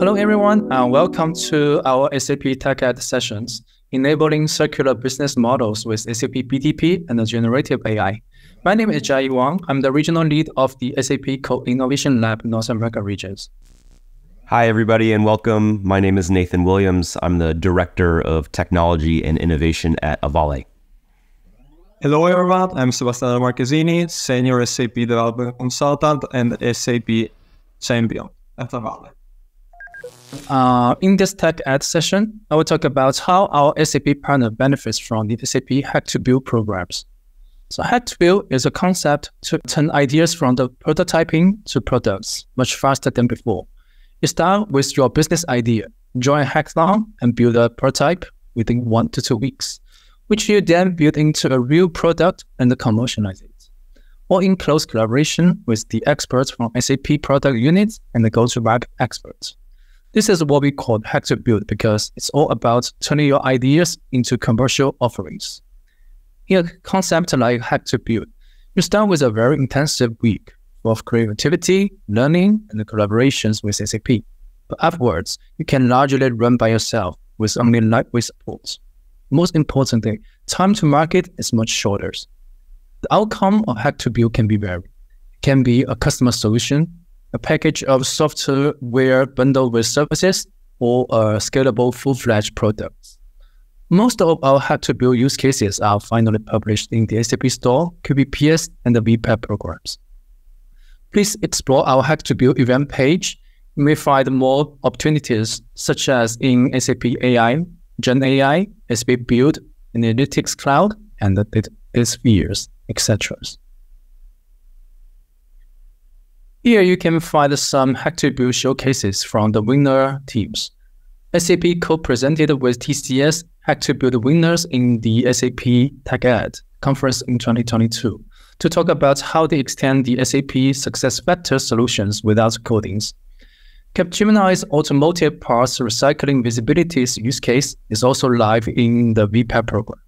Hello, everyone, and welcome to our SAP TechEd sessions, enabling circular business models with SAP BTP and generative AI. My name is Jiayi Wang. I'm the regional lead of the SAP Co-Innovation Lab North America regions. Hi, everybody, and welcome. My name is Nathan Williams. I'm the Director of Technology and Innovation at Avvale. Hello, everyone. I'm Sebastiano Marchesini, Senior SAP Development Consultant and SAP Champion at Avvale. Uh, in this TechEd session, I will talk about how our SAP partner benefits from the SAP Hack to Build programs. So Hack to Build is a concept to turn ideas from the prototyping to products much faster than before. You start with your business idea, join a hackathon, and build a prototype within one to two weeks, which you then build into a real product and commercialize it, or in close collaboration with the experts from SAP product units and the go-to-market experts. This is what we call hack to build because it's all about turning your ideas into commercial offerings. In a concept like hack to build, you start with a very intensive week of creativity, learning, and collaborations with SAP. But afterwards, you can largely run by yourself with only lightweight support. Most importantly, time to market is much shorter. The outcome of hack to build can be varied. It can be a customer solution a package of software bundled with services, or a scalable full-fledged product. Most of our hack-to-build use cases are finally published in the SAP Store, QPPS, and the VPAP programs. Please explore our hack-to-build event page. You may find more opportunities, such as in SAP AI, Gen AI, SAP Build, Analytics Cloud, and the data spheres, etc. Here you can find some hack-to-build showcases from the winner teams. SAP co-presented with TCS hack-to-build winners in the SAP TechEd conference in 2022 to talk about how they extend the SAP SuccessFactors solutions without codings. Capgemini's automotive parts recycling visibilities use case is also live in the VPAP program.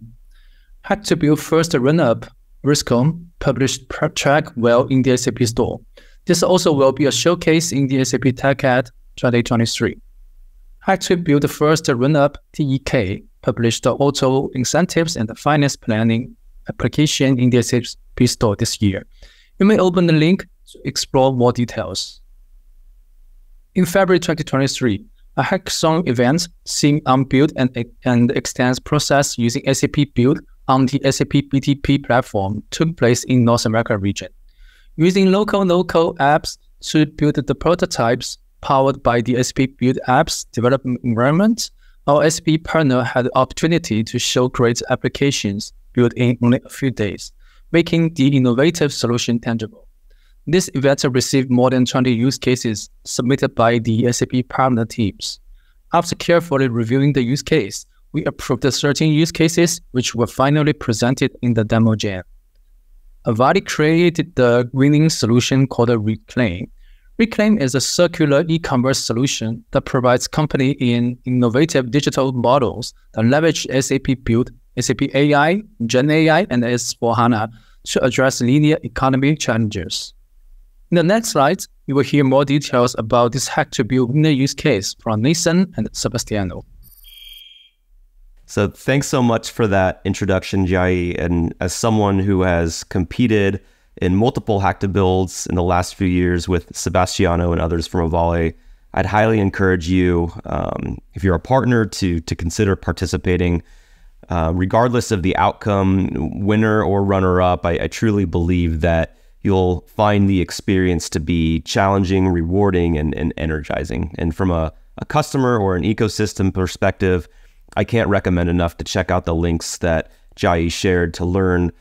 Hack-to-build first run-up Riscom published track well in the SAP store. This also will be a showcase in the SAP TechEd 2023. Hack to build the first run-up TEK published the auto incentives and the finance planning application in the SAP Store this year. You may open the link to explore more details. In February 2023, a hackathon event seen on build and, and extends process using SAP Build on the SAP BTP platform took place in North America region. Using local no-code apps to build the prototypes powered by the SAP Build Apps development environment, our SAP partner had the opportunity to show great applications built in only a few days, making the innovative solution tangible. This event received more than 20 use cases submitted by the SAP partner teams. After carefully reviewing the use case, we approved the 13 use cases, which were finally presented in the demo jam. Avvale created the winning solution called Reclaim. Reclaim is a circular e-commerce solution that provides company in innovative digital models that leverage SAP Build, SAP AI, Gen AI, and S4HANA to address linear economy challenges. In the next slide, you will hear more details about this hack to build winner use case from Nathan and Sebastiano. So thanks so much for that introduction, Jiayi. And as someone who has competed in multiple hack to builds in the last few years with Sebastiano and others from Avvale, I'd highly encourage you, um, if you're a partner, to to consider participating. Uh, regardless of the outcome, winner or runner up, I, I truly believe that you'll find the experience to be challenging, rewarding, and, and energizing. And from a, a customer or an ecosystem perspective, I can't recommend enough to check out the links that Jiayi shared to learn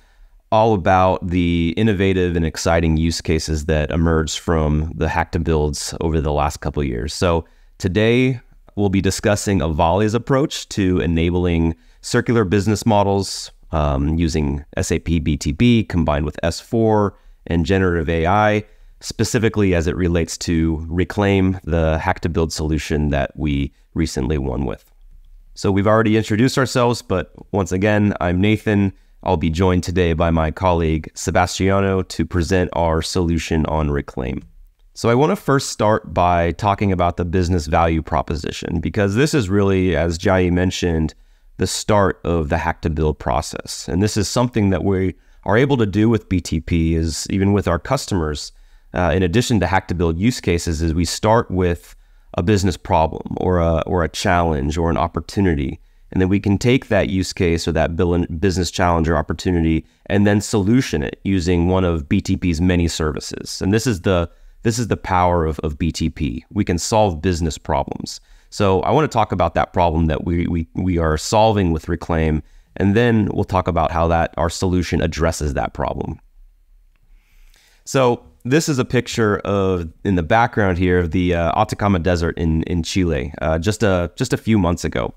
all about the innovative and exciting use cases that emerged from the hack to builds over the last couple years. So today we'll be discussing Avvale's approach to enabling circular business models um, using SAP BTP combined with S4 and generative AI, specifically as it relates to Reclaim, the hack to build solution that we recently won with. So we've already introduced ourselves, but once again, I'm Nathan. I'll be joined today by my colleague Sebastiano to present our solution on Reclaim. So I want to first start by talking about the business value proposition because this is really, as Jiayi mentioned, the start of the hack to build process. And this is something that we are able to do with BTP is even with our customers, uh, in addition to hack to build use cases, is we start with a business problem or a, or a challenge or an opportunity. And then we can take that use case or that business challenge or opportunity and then solution it using one of BTP's many services. And this is the this is the power of, of BTP. We can solve business problems. So I want to talk about that problem that we, we, we are solving with Reclaim, and then we'll talk about how that our solution addresses that problem. So this is a picture of in the background here of the uh, Atacama Desert in in Chile, uh, just a just a few months ago.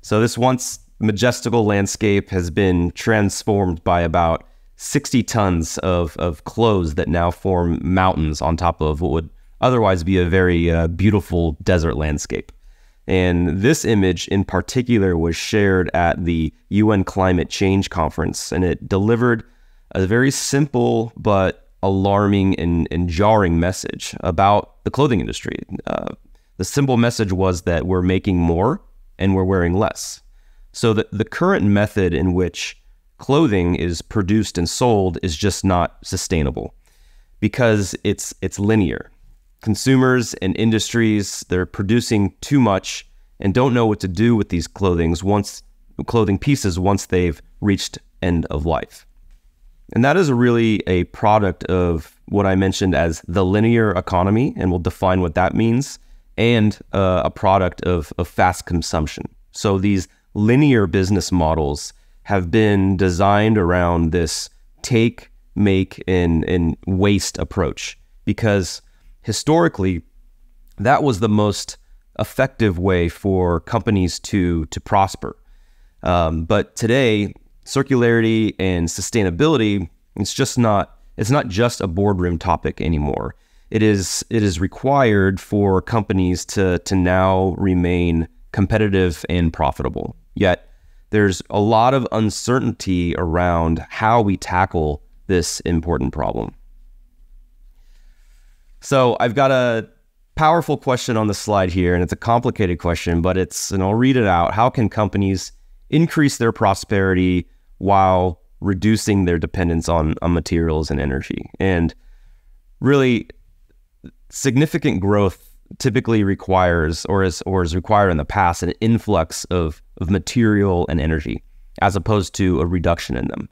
So this once majestical landscape has been transformed by about 60 tons of, of clothes that now form mountains on top of what would otherwise be a very uh, beautiful desert landscape. And this image in particular was shared at the UN Climate Change Conference, and it delivered a very simple but alarming and, and jarring message about the clothing industry. Uh, the simple message was that we're making more and we're wearing less. So the, the current method in which clothing is produced and sold is just not sustainable because it's it's linear. Consumers and industries they're producing too much and don't know what to do with these clothings once clothing pieces once they've reached end of life. And that is really a product of what I mentioned as the linear economy, and we'll define what that means, and uh, a product of, of fast consumption. So these linear business models have been designed around this take, make, and, and waste approach because historically, that was the most effective way for companies to to prosper. Um, but today, circularity and sustainability it's just not it's not just a boardroom topic anymore. It is it is required for companies to to now remain competitive and profitable. Yet there's a lot of uncertainty around how we tackle this important problem. So I've got a powerful question on the slide here, and it's a complicated question, but it's, and I'll read it out. How can companies increase their prosperity while reducing their dependence on, on materials and energy? And really, significant growth typically requires or is or is required in the past an influx of of material and energy as opposed to a reduction in them.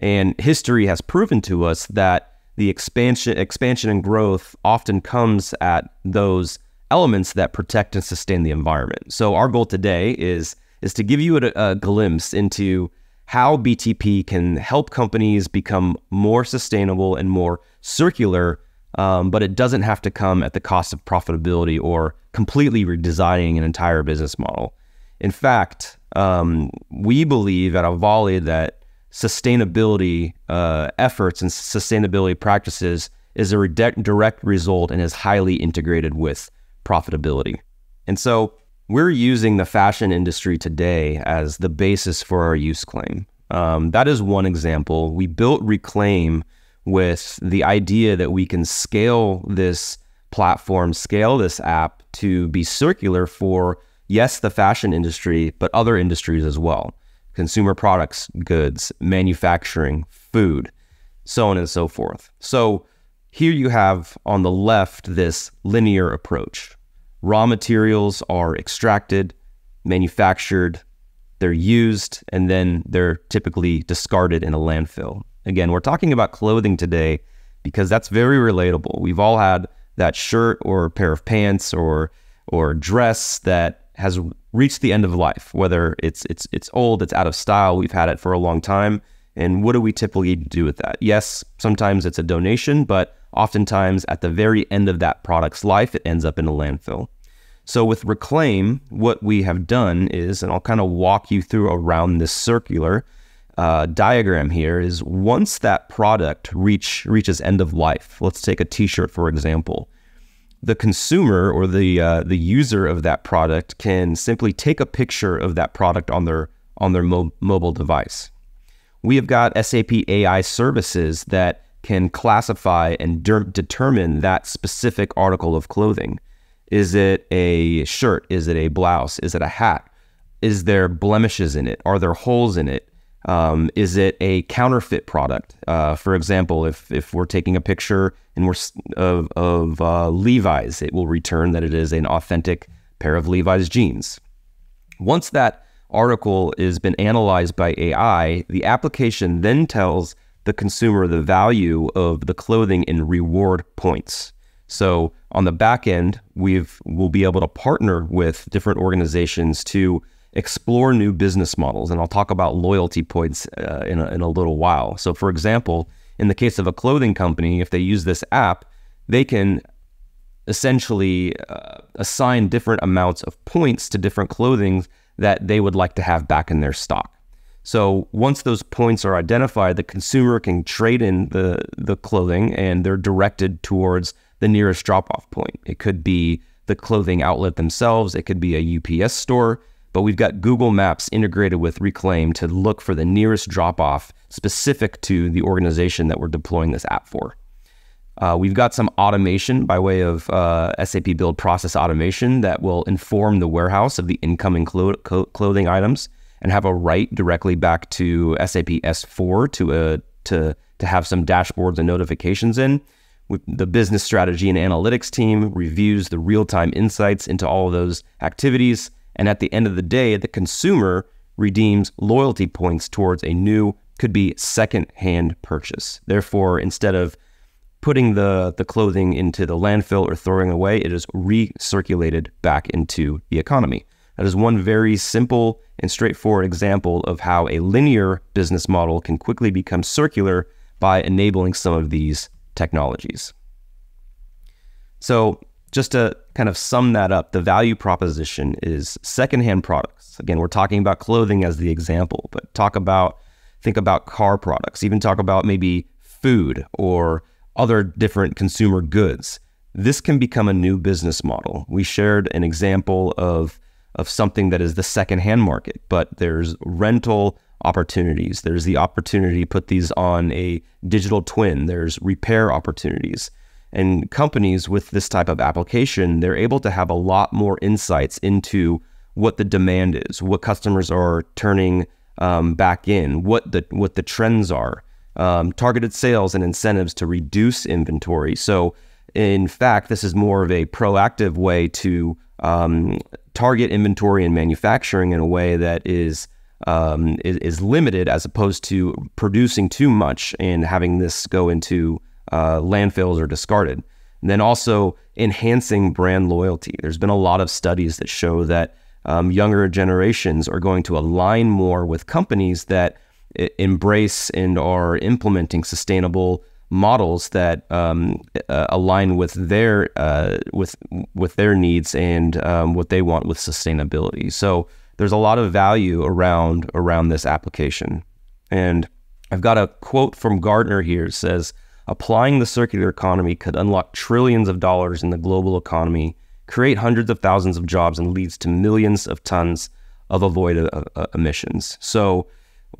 And history has proven to us that the expansion expansion and growth often comes at those elements that protect and sustain the environment. So our goal today is is to give you a, a glimpse into how BTP can help companies become more sustainable and more circular um, but it doesn't have to come at the cost of profitability or completely redesigning an entire business model. In fact, um, we believe at Avvale that sustainability uh, efforts and sustainability practices is a direct result and is highly integrated with profitability. And so we're using the fashion industry today as the basis for our use claim. Um, that is one example. We built Reclaim with the idea that we can scale this platform, scale this app to be circular for, yes, the fashion industry, but other industries as well consumer products, goods, manufacturing, food, so on and so forth. So here you have on the left this linear approach. Raw materials are extracted, manufactured, they're used, and then they're typically discarded in a landfill. Again, we're talking about clothing today because that's very relatable. We've all had that shirt or pair of pants or or dress that has reached the end of life, whether it's it's it's old, it's out of style, we've had it for a long time. And what do we typically do with that? Yes, sometimes it's a donation, but oftentimes at the very end of that product's life, it ends up in a landfill. So with Reclaim, what we have done is, and I'll kind of walk you through around this circular, uh, diagram here is once that product reach reaches end of life. Let's take a T-shirt for example. The consumer or the uh, the user of that product can simply take a picture of that product on their on their mo- mobile device. We have got SAP AI services that can classify and de- determine that specific article of clothing. Is it a shirt? Is it a blouse? Is it a hat? Is there blemishes in it? Are there holes in it? Um, is it a counterfeit product? Uh, for example, if if we're taking a picture and we're of, of uh, Levi's, it will return that it is an authentic pair of Levi's jeans. Once that article has been analyzed by AI, the application then tells the consumer the value of the clothing in reward points. So on the back end, we've we'll be able to partner with different organizations to explore new business models, and I'll talk about loyalty points uh, in, a, in a little while. So, for example, in the case of a clothing company, if they use this app, they can essentially uh, assign different amounts of points to different clothing that they would like to have back in their stock. So once those points are identified, the consumer can trade in the the clothing and they're directed towards the nearest drop-off point. It could be the clothing outlet themselves, it could be a UPS store, but we've got Google Maps integrated with Reclaim to look for the nearest drop-off specific to the organization that we're deploying this app for. Uh, we've got some automation by way of uh, SAP Build process automation that will inform the warehouse of the incoming clo- clothing items and have a write directly back to SAP S4 to uh, to to have some dashboards and notifications in. The business strategy and analytics team reviews the real time insights into all of those activities, and at the end of the day, the consumer redeems loyalty points towards a new, could be second hand purchase. Therefore, instead of putting the, the clothing into the landfill or throwing away, it is recirculated back into the economy. That is one very simple and straightforward example of how a linear business model can quickly become circular by enabling some of these technologies. So, just to kind of sum that up, the value proposition is secondhand products. Again, we're talking about clothing as the example, but talk about, think about car products, even talk about maybe food or other different consumer goods. This can become a new business model. We shared an example of, of something that is the secondhand market, but there's rental opportunities. There's the opportunity to put these on a digital twin. There's repair opportunities. And companies with this type of application, they're able to have a lot more insights into what the demand is, what customers are turning um, back in, what the what the trends are um, targeted sales and incentives to reduce inventory. So, in fact, this is more of a proactive way to um, target inventory and manufacturing in a way that is, um, is, is limited as opposed to producing too much and having this go into uh, landfills or discarded. And then also enhancing brand loyalty. There's been a lot of studies that show that um, younger generations are going to align more with companies that embrace and are implementing sustainable models that um, uh, align with their uh, with with their needs and um, what they want with sustainability. So there's a lot of value around around this application. And I've got a quote from Gartner here it says applying the circular economy could unlock trillions of dollars in the global economy, create hundreds of thousands of jobs and leads to millions of tons of avoided uh, uh emissions. So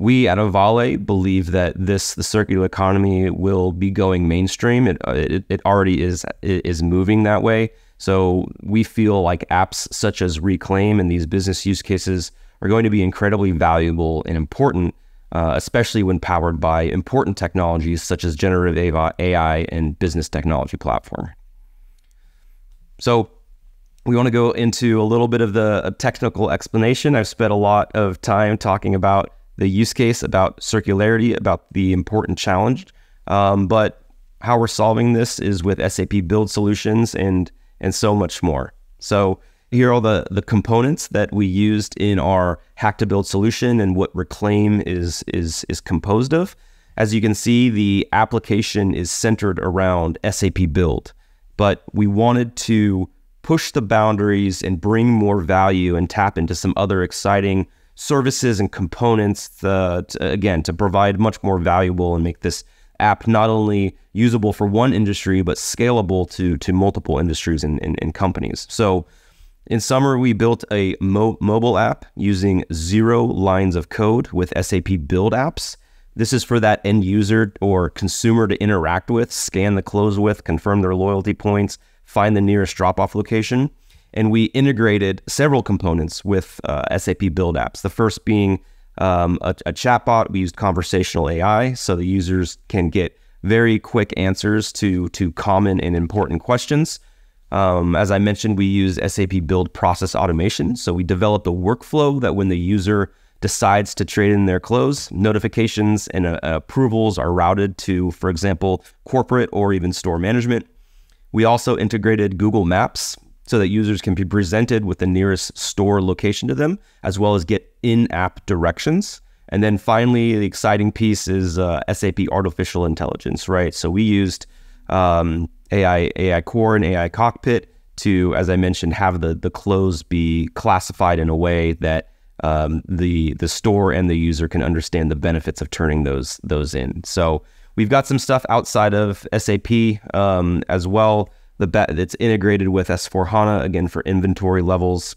we at Avvale believe that this the circular economy will be going mainstream. It, uh, it, it already is is moving that way. So we feel like apps such as Reclaim and these business use cases are going to be incredibly valuable and important, uh, especially when powered by important technologies such as generative AI and business technology platform. So we want to go into a little bit of the technical explanation. I've spent a lot of time talking about the use case, about circularity, about the important challenge. Um, but how we're solving this is with SAP Build Solutions and and so much more. So here are all the, the components that we used in our hack to build solution and what Reclaim is is is composed of. As you can see, the application is centered around SAP Build, but we wanted to push the boundaries and bring more value and tap into some other exciting services and components, uh, to, again, to provide much more valuable and make this app not only usable for one industry, but scalable to, to multiple industries and, and, and companies. So, in summer, we built a mo- mobile app using zero lines of code with SAP Build Apps. This is for that end user or consumer to interact with, scan the clothes with, confirm their loyalty points, find the nearest drop off location. And we integrated several components with uh, SAP Build Apps. The first being um, a, a chatbot. We used conversational AI so the users can get very quick answers to, to common and important questions. Um, as I mentioned, we use SAP Build Process Automation. So we developed a workflow that when the user decides to trade in their clothes, notifications and uh, approvals are routed to, for example, corporate or even store management. We also integrated Google Maps so that users can be presented with the nearest store location to them, as well as get in app directions. And then finally, the exciting piece is uh, SAP Artificial Intelligence, right? So we used um, AI, AI Core and AI Cockpit to, as I mentioned, have the the clothes be classified in a way that um, the the store and the user can understand the benefits of turning those those in. So we've got some stuff outside of SAP um, as well. The bet it's integrated with S4 HANA again for inventory levels,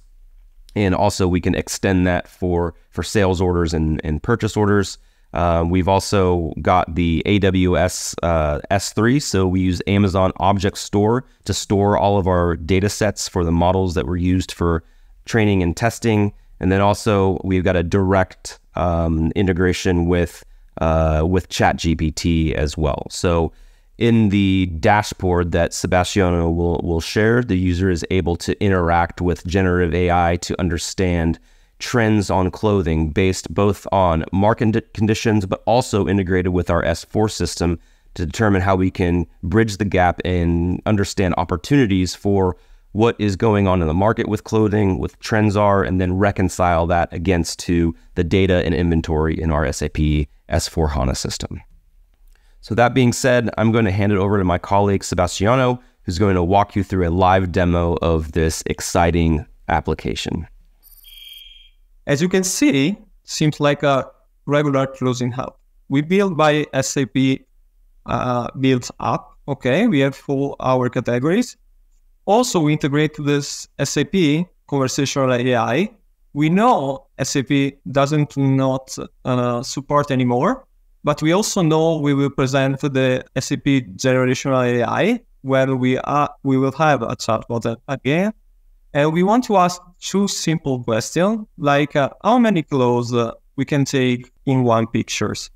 and also we can extend that for for sales orders and, and purchase orders. Uh, we've also got the AWS uh, S3, so we use Amazon Object Store to store all of our data sets for the models that were used for training and testing. And then also we've got a direct um, integration with uh, with ChatGPT as well. So in the dashboard that Sebastiano will will share, the user is able to interact with generative AI to understand trends on clothing based both on market conditions, but also integrated with our S4 system to determine how we can bridge the gap and understand opportunities for what is going on in the market with clothing, with trends are, and then reconcile that against to the data and inventory in our SAP S4 HANA system. So that being said, I'm going to hand it over to my colleague Sebastiano, who's going to walk you through a live demo of this exciting application. As you can see, seems like a regular closing hub. We build by SAP uh, up. Okay, we have full our categories also, we integrate this SAP conversational AI. We know SAP doesn't not uh, support anymore, but we also know we will present the SAP generational AI where we are we will have a chatbot again, and we want to ask two simple questions like uh, how many clothes uh, we can take in one pictures.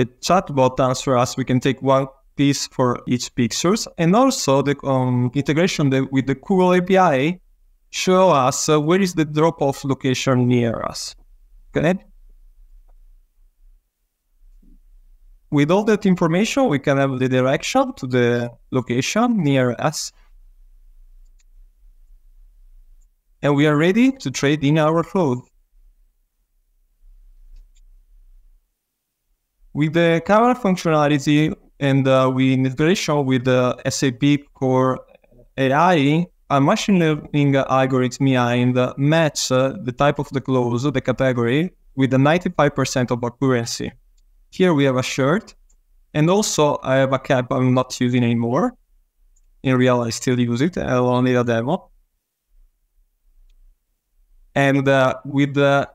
the chatbot answer us, we can take one piece for each pictures. And also the um, integration the, with the Google API show us uh, where is the drop-off location near us. Okay. With all that information, we can have the direction to the location near us. And we are ready to trade in our clothes. With the current functionality and uh, with integration with the SAP Core AI, a machine learning algorithm behind match uh, the type of the clothes, the category, with the 95% of accuracy. Here we have a shirt, and also I have a cap I'm not using anymore. In real, I still use it. I only a demo. And uh, with the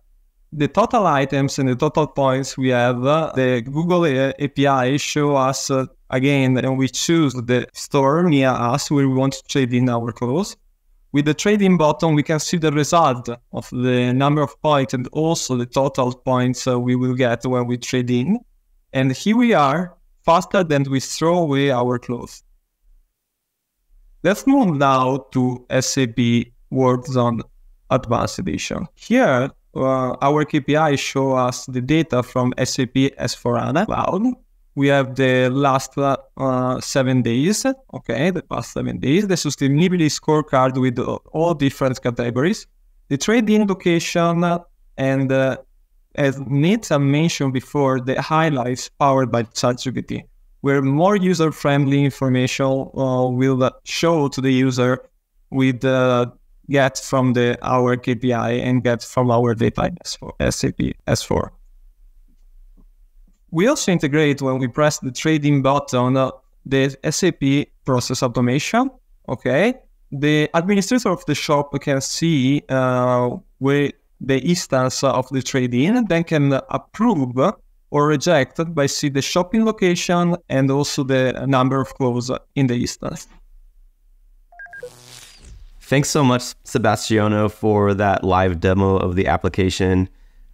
the total items and the total points we have, uh, the Google API show us uh, again, and we choose the store near us where we want to trade in our clothes. With the trading button, we can see the result of the number of points and also the total points uh, we will get when we trade in. And here we are, faster than we throw away our clothes. Let's move now to SAP WorkZone Advanced Edition. Here, uh, our KPI show us the data from SAP S4HANA Cloud. We have the last uh, seven days, okay, the past seven days, the sustainability scorecard with all different categories, the trading location, and uh, as Nita mentioned before, the highlights powered by ChatGPT, where more user-friendly information uh, will show to the user with get from the our KPI and get from our data S4, SAP S4. We also integrate when we press the trading button uh, the SAP process automation. Okay, the administrator of the shop can see uh, where the instance of the trade-in, and then can approve or reject by see the shopping location and also the number of clothes in the instance. Thanks so much, Sebastiano, for that live demo of the application.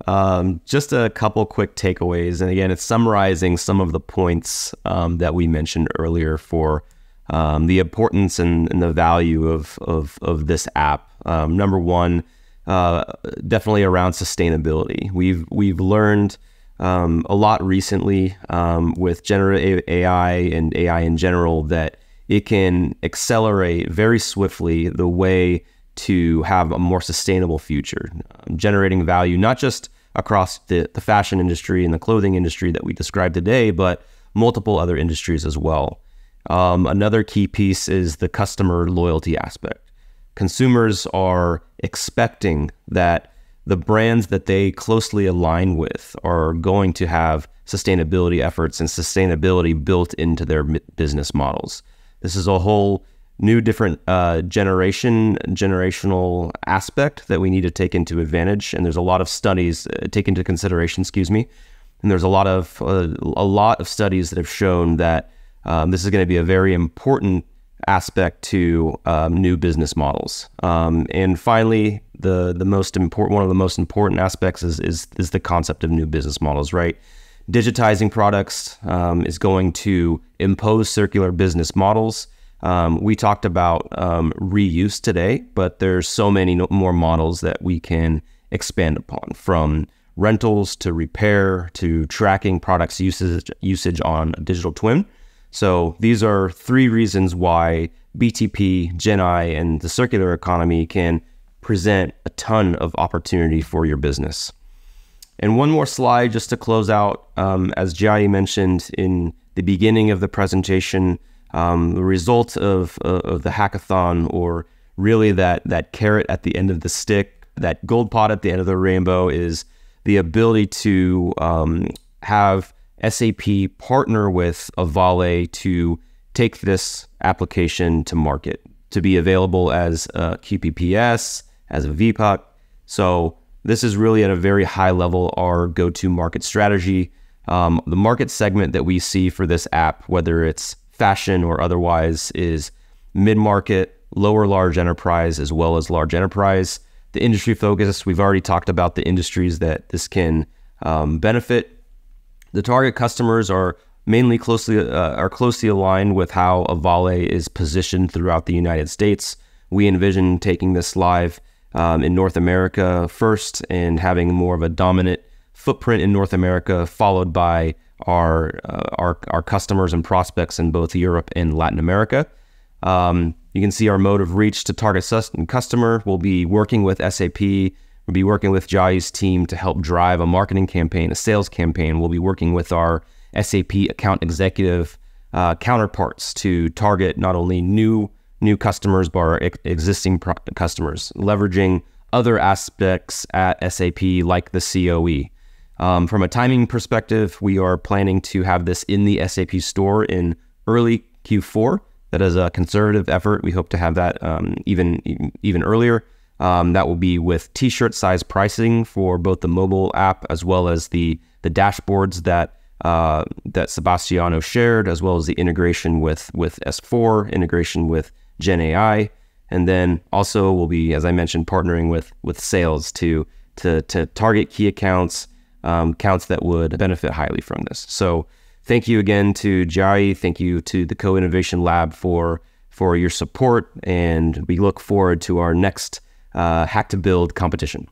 Um, just a couple quick takeaways. And again, it's summarizing some of the points um, that we mentioned earlier for um, the importance and, and, the value of, of, of this app. Um, number one, uh, definitely around sustainability. We've, we've learned um, a lot recently um, with generative AI and AI in general that it can accelerate very swiftly the way to have a more sustainable future, um, generating value not just across the, the fashion industry and the clothing industry that we described today, but multiple other industries as well. Um, another key piece is the customer loyalty aspect. Consumers are expecting that the brands that they closely align with are going to have sustainability efforts and sustainability built into their business models. This is a whole new, different uh, generation, generational aspect that we need to take into advantage. And there's a lot of studies uh, take into consideration. Excuse me. And there's a lot of uh, a lot of studies that have shown that um, this is going to be a very important aspect to um, new business models. Um, and finally, the the most important one of the most important aspects is is is the concept of new business models, right? Digitizing products um, is going to impose circular business models. Um, we talked about um, reuse today, but there's so many more models that we can expand upon from rentals to repair to tracking products usage usage on a digital twin. So these are three reasons why BTP, GenAI, and the circular economy can present a ton of opportunity for your business. And one more slide just to close out. Um, as Jiayi mentioned in the beginning of the presentation, um, the result of, uh, of the hackathon, or really that, that carrot at the end of the stick, that gold pot at the end of the rainbow, is the ability to um, have SAP partner with Avvale to take this application to market, to be available as a QPPS, as a VPUC. So this is really at a very high level our go to market strategy. Um, the market segment that we see for this app, whether it's fashion or otherwise, is mid market, lower large enterprise, as well as large enterprise. The industry focus, we've already talked about the industries that this can um, benefit. The target customers are mainly closely uh, are closely aligned with how Avvale is positioned throughout the United States. We envision taking this live um, in North America first and having more of a dominant footprint in North America, followed by our uh, our, our customers and prospects in both Europe and Latin America. Um, you can see our mode of reach to target customer. We'll be working with SAP. We'll be working with Jiayi's team to help drive a marketing campaign, a sales campaign. We'll be working with our SAP account executive uh, counterparts to target not only new new customers, our existing pro- customers, leveraging other aspects at SAP like the COE. Um, from a timing perspective, we are planning to have this in the SAP store in early Q4. That is a conservative effort. We hope to have that um, even even earlier. Um, that will be with T-shirt size pricing for both the mobile app as well as the the dashboards that uh, that Sebastiano shared, as well as the integration with with S4, integration with Gen AI, and then also we'll be, as I mentioned, partnering with with sales to to to target key accounts, um, accounts that would benefit highly from this. So thank you again to Jiayi. Thank you to the Co Innovation Lab for for your support, and we look forward to our next uh, Hack to Build competition.